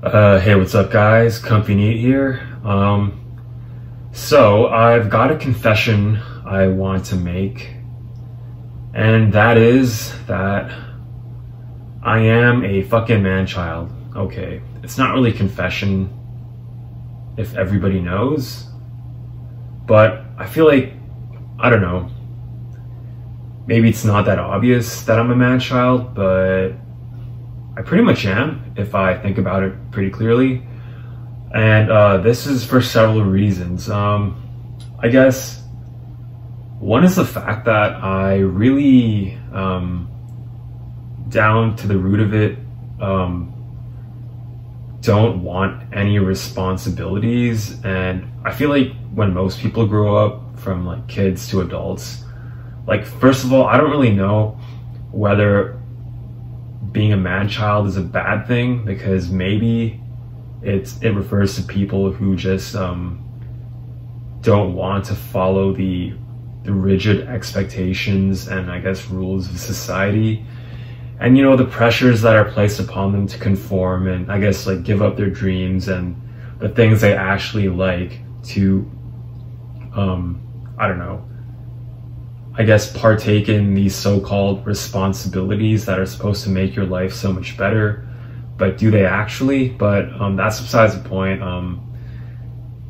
Uh, hey, what's up, guys? Comfy NEET here. Um, so I've got a confession I want to make, and that is that I am a fucking man child. Okay, it's not really confession if everybody knows, but I feel like I don't know. Maybe it's not that obvious that I'm a man child, but I pretty much am if I think about it pretty clearly. And uh, this is for several reasons. Um, I guess one is the fact that I really, um, down to the root of it, um, don't want any responsibilities. And I feel like when most people grow up from like kids to adults, like, first of all, I don't really know whether being a man child is a bad thing because maybe it's it refers to people who just um, don't want to follow the the rigid expectations and I guess rules of society. And you know the pressures that are placed upon them to conform and I guess like give up their dreams and the things they actually like to um, I don't know I guess, partake in these so-called responsibilities that are supposed to make your life so much better. But do they actually? But um, that's besides the point. Um,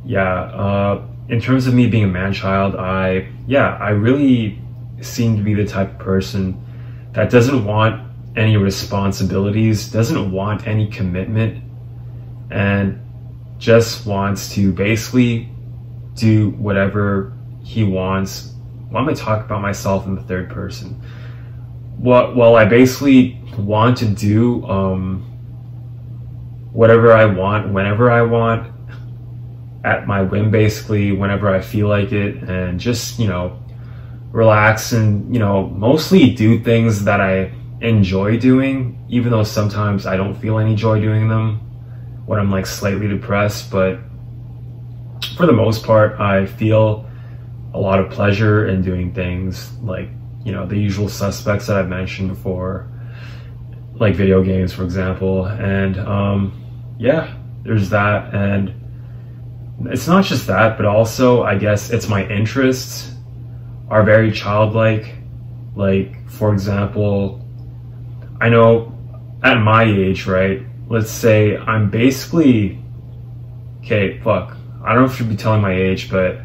yeah, uh, in terms of me being a man child, I, yeah, I really seem to be the type of person that doesn't want any responsibilities, doesn't want any commitment, and just wants to basically do whatever he wants why am I talking about myself in the third person? Well, well, I basically want to do um, whatever I want, whenever I want, at my whim, basically, whenever I feel like it, and just, you know, relax and, you know, mostly do things that I enjoy doing, even though sometimes I don't feel any joy doing them when I'm like slightly depressed. But for the most part, I feel a lot of pleasure in doing things like, you know, the usual suspects that I've mentioned before, like video games, for example. And um, yeah, there's that. And it's not just that, but also, I guess, it's my interests are very childlike. Like, for example, I know at my age, right? Let's say I'm basically, okay, fuck. I don't know if I should be telling my age, but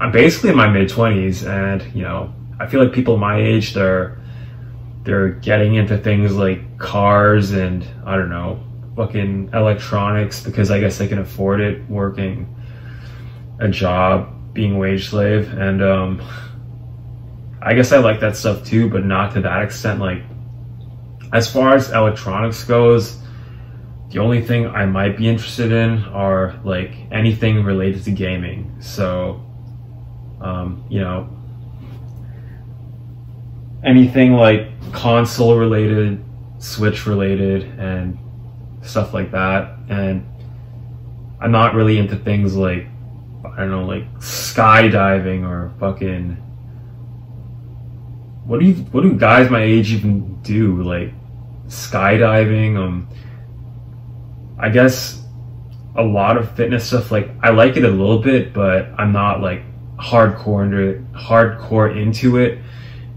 I'm basically in my mid twenties, and you know, I feel like people my age they're they're getting into things like cars and I don't know, fucking electronics because I guess they can afford it working a job, being wage slave, and um, I guess I like that stuff too, but not to that extent. Like, as far as electronics goes, the only thing I might be interested in are like anything related to gaming. So um, you know, anything like console related, Switch related, and stuff like that. And I'm not really into things like, I don't know, like skydiving or fucking. What do you? What do guys my age even do? Like skydiving. Um, I guess a lot of fitness stuff. Like I like it a little bit, but I'm not like hardcore into hardcore into it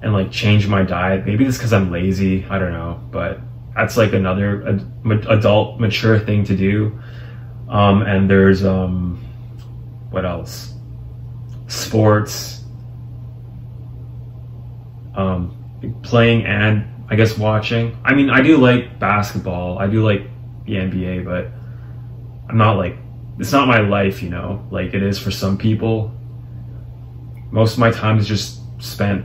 and like change my diet. Maybe it's because I'm lazy. I don't know, but that's like another ad- adult mature thing to do. Um, and there's um, what else? Sports. Um, playing and I guess watching. I mean, I do like basketball. I do like the NBA, but I'm not like it's not my life, you know, like it is for some people most of my time is just spent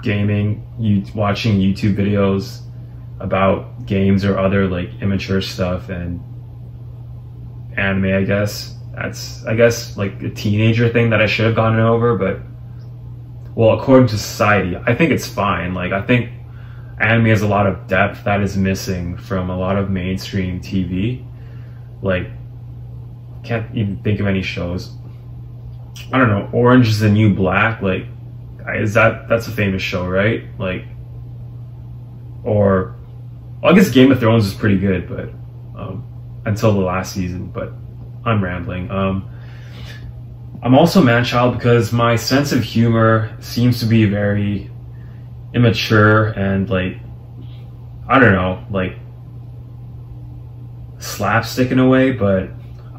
gaming, you watching YouTube videos about games or other like immature stuff and anime. I guess that's I guess like a teenager thing that I should have gotten over, but well, according to society, I think it's fine. Like I think anime has a lot of depth that is missing from a lot of mainstream TV. Like can't even think of any shows I don't know, Orange is the New Black. Like, is that that's a famous show, right? Like, or well, I guess Game of Thrones is pretty good, but um, until the last season, but I'm rambling. Um, I'm also man child because my sense of humor seems to be very immature and like I don't know, like slapstick in a way, but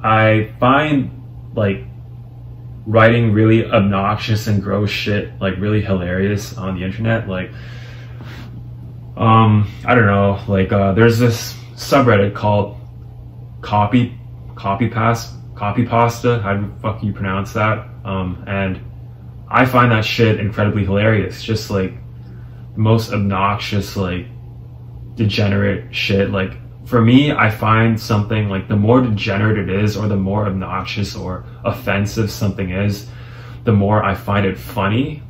I find like writing really obnoxious and gross shit like really hilarious on the internet. Like, um, I don't know, like uh, there's this subreddit called Copy Copy Pass Copy Pasta. How do fuck you pronounce that? Um, and I find that shit incredibly hilarious. Just like most obnoxious, like degenerate shit. Like for me, I find something like the more degenerate it is, or the more obnoxious or offensive something is, the more I find it funny.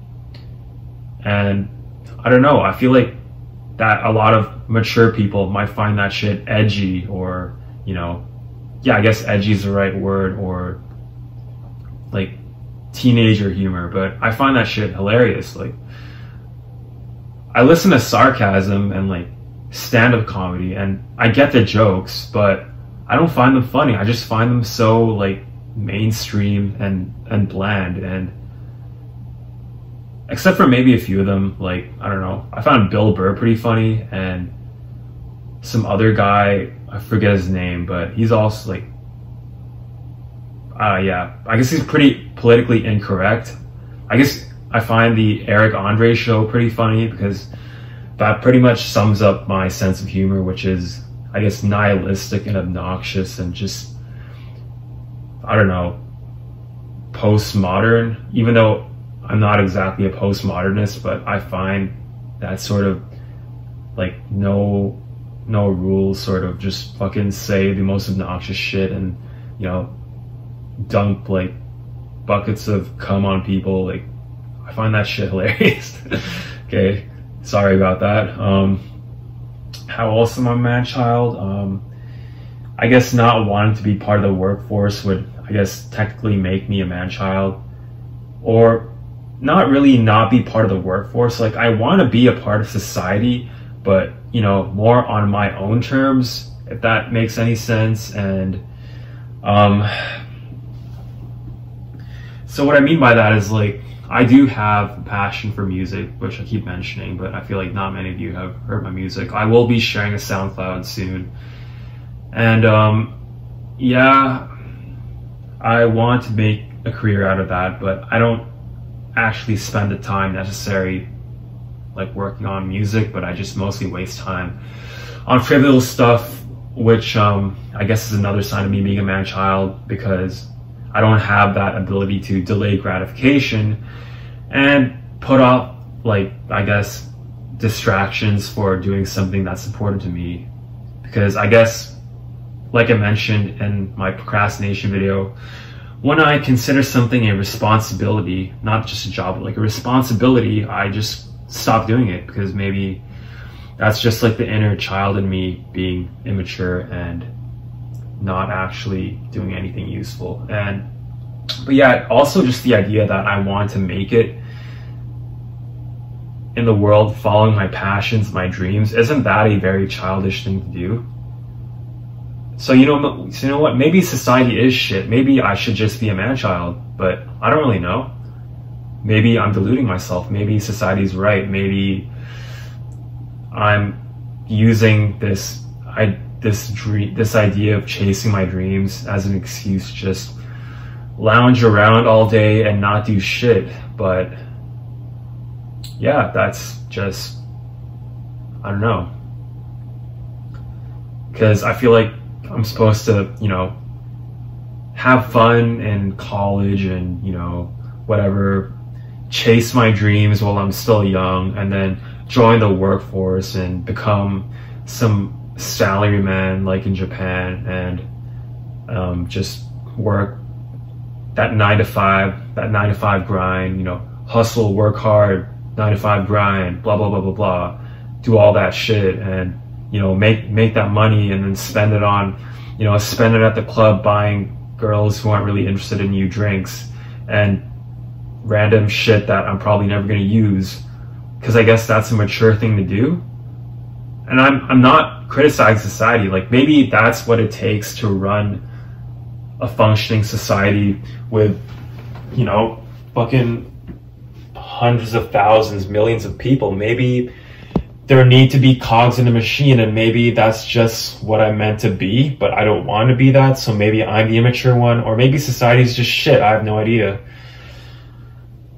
And I don't know, I feel like that a lot of mature people might find that shit edgy or, you know, yeah, I guess edgy is the right word or like teenager humor, but I find that shit hilarious. Like, I listen to sarcasm and like stand up comedy and I get the jokes, but I don't find them funny. I just find them so like mainstream and and bland and except for maybe a few of them like I don't know. I found Bill Burr pretty funny and some other guy, I forget his name, but he's also like uh yeah, I guess he's pretty politically incorrect. I guess I find the Eric Andre show pretty funny because that pretty much sums up my sense of humor, which is, I guess, nihilistic and obnoxious and just, I don't know, postmodern. Even though I'm not exactly a postmodernist, but I find that sort of like no no rules sort of just fucking say the most obnoxious shit and you know dump like buckets of cum on people like i find that shit hilarious okay sorry about that. Um, how else am I a man child? Um, I guess not wanting to be part of the workforce would, I guess, technically make me a man child. Or not really not be part of the workforce. Like, I want to be a part of society, but, you know, more on my own terms, if that makes any sense. And, um, so what I mean by that is like, I do have a passion for music, which I keep mentioning, but I feel like not many of you have heard my music. I will be sharing a SoundCloud soon. And um, yeah, I want to make a career out of that, but I don't actually spend the time necessary like working on music, but I just mostly waste time on trivial stuff, which um, I guess is another sign of me being a man child because I don't have that ability to delay gratification and put off, like, I guess, distractions for doing something that's important to me. Because I guess, like I mentioned in my procrastination video, when I consider something a responsibility, not just a job, but like a responsibility, I just stop doing it because maybe that's just like the inner child in me being immature and not actually doing anything useful. And but yeah, also just the idea that I want to make it in the world following my passions, my dreams, isn't that a very childish thing to do? So you know, so you know what? Maybe society is shit. Maybe I should just be a man child, but I don't really know. Maybe I'm deluding myself. Maybe society's right. Maybe I'm using this I this dream this idea of chasing my dreams as an excuse just lounge around all day and not do shit. But yeah, that's just, I don't know. Because I feel like I'm supposed to, you know, have fun in college and, you know, whatever, chase my dreams while I'm still young and then join the workforce and become some salaryman like in Japan and um, just work that nine to five, that nine to five grind, you know, hustle, work hard, nine to five grind, blah blah blah blah blah, do all that shit and you know make make that money and then spend it on, you know, spend it at the club buying girls who aren't really interested in you drinks and random shit that I'm probably never gonna use because I guess that's a mature thing to do. And I'm I'm not criticizing society. Like maybe that's what it takes to run a functioning society with, you know, fucking hundreds of thousands, millions of people. Maybe there need to be cogs in a machine and maybe that's just what I'm meant to be, but I don't want to be that. So maybe I'm the immature one or maybe society's just shit. I have no idea.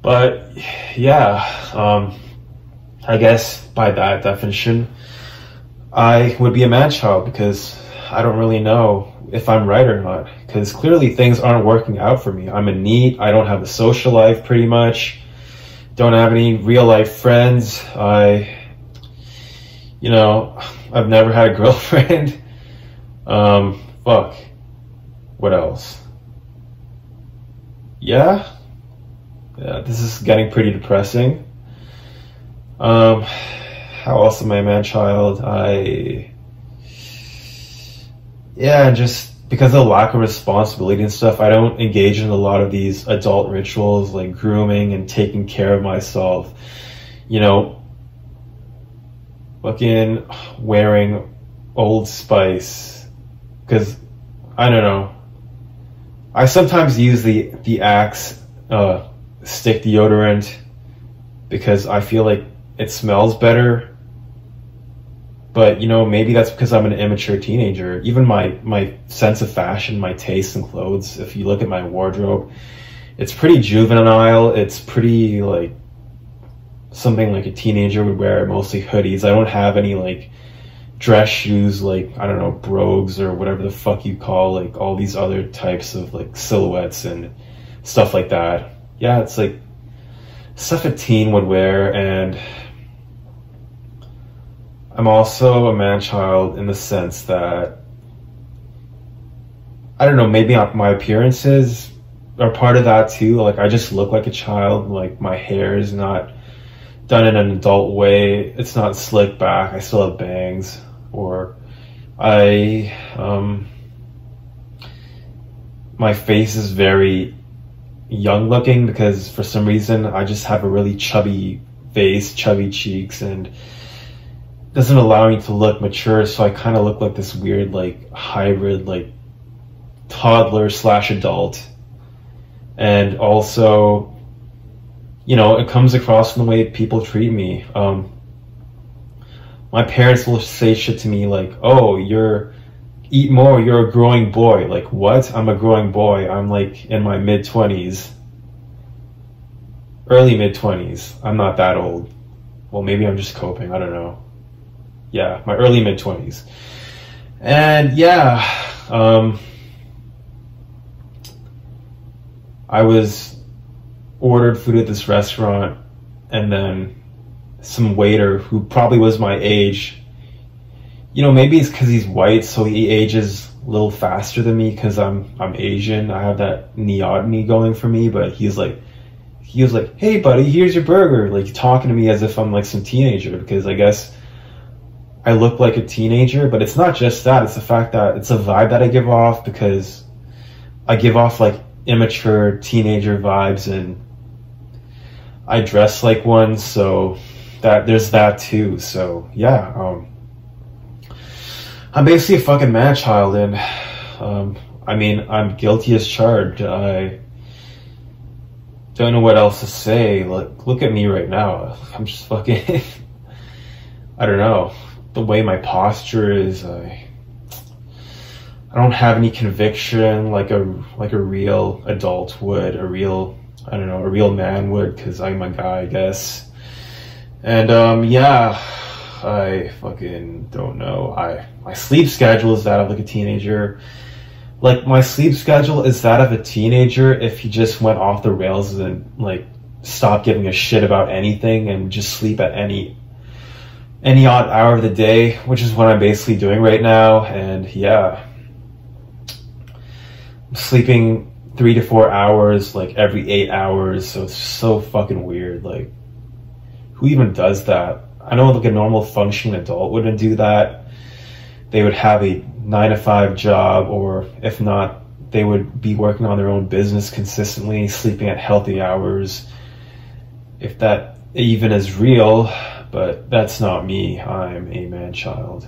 But yeah, um, I guess by that definition, I would be a man child because I don't really know if I'm right or not. Because clearly things aren't working out for me. I'm a NEET. I don't have a social life pretty much. Don't have any real life friends. I, you know, I've never had a girlfriend. um, fuck. What else? Yeah. Yeah, this is getting pretty depressing. Um, how else am I a man child? I, yeah, just because of the lack of responsibility and stuff, I don't engage in a lot of these adult rituals like grooming and taking care of myself. You know, fucking wearing Old Spice because I don't know. I sometimes use the the Axe uh, stick deodorant because I feel like it smells better. But you know, maybe that's because I'm an immature teenager. Even my my sense of fashion, my taste in clothes, if you look at my wardrobe, it's pretty juvenile. It's pretty like something like a teenager would wear, mostly hoodies. I don't have any like dress shoes like I don't know, brogues or whatever the fuck you call like all these other types of like silhouettes and stuff like that. Yeah, it's like stuff a teen would wear and I'm also a man child in the sense that I don't know, maybe my appearances are part of that too. Like I just look like a child. Like my hair is not done in an adult way. It's not slicked back. I still have bangs. Or I, um, my face is very young looking because for some reason I just have a really chubby face, chubby cheeks, and doesn't allow me to look mature, so I kind of look like this weird, like, hybrid, like, toddler slash adult. And also, you know, it comes across in the way people treat me. Um, my parents will say shit to me like, oh, you're, eat more, you're a growing boy. Like, what? I'm a growing boy. I'm like in my mid 20s. Early mid 20s. I'm not that old. Well, maybe I'm just coping. I don't know yeah, my early mid 20s. And yeah, um, I was ordered food at this restaurant and then some waiter who probably was my age. You know, maybe it's because he's white, so he ages a little faster than me because I'm I'm Asian. I have that neoteny going for me, but he's like, he was like, "Hey, buddy, here's your burger," like talking to me as if I'm like some teenager because I guess I look like a teenager, but it's not just that. It's the fact that it's a vibe that I give off because I give off like immature teenager vibes and I dress like one. So that there's that too. So yeah, um, I'm basically a fucking man child and, um, I mean, I'm guilty as charged. I don't know what else to say. Like, look at me right now. I'm just fucking, I don't know the way my posture is. I I don't have any conviction like a like a real adult would, a real I don't know, a real man would, because I'm a guy, I guess. And um, yeah, I fucking don't know. I my sleep schedule is that of like a teenager. Like my sleep schedule is that of a teenager if he just went off the rails and like stopped giving a shit about anything and just sleep at any any odd hour of the day, which is what I'm basically doing right now. And yeah, I'm sleeping three to four hours, like every eight hours. So it's so fucking weird. Like, who even does that? I know like a normal functioning adult wouldn't do that. They would have a nine to five job, or if not, they would be working on their own business consistently, sleeping at healthy hours. If that even is real, but that's not me. I'm a man child.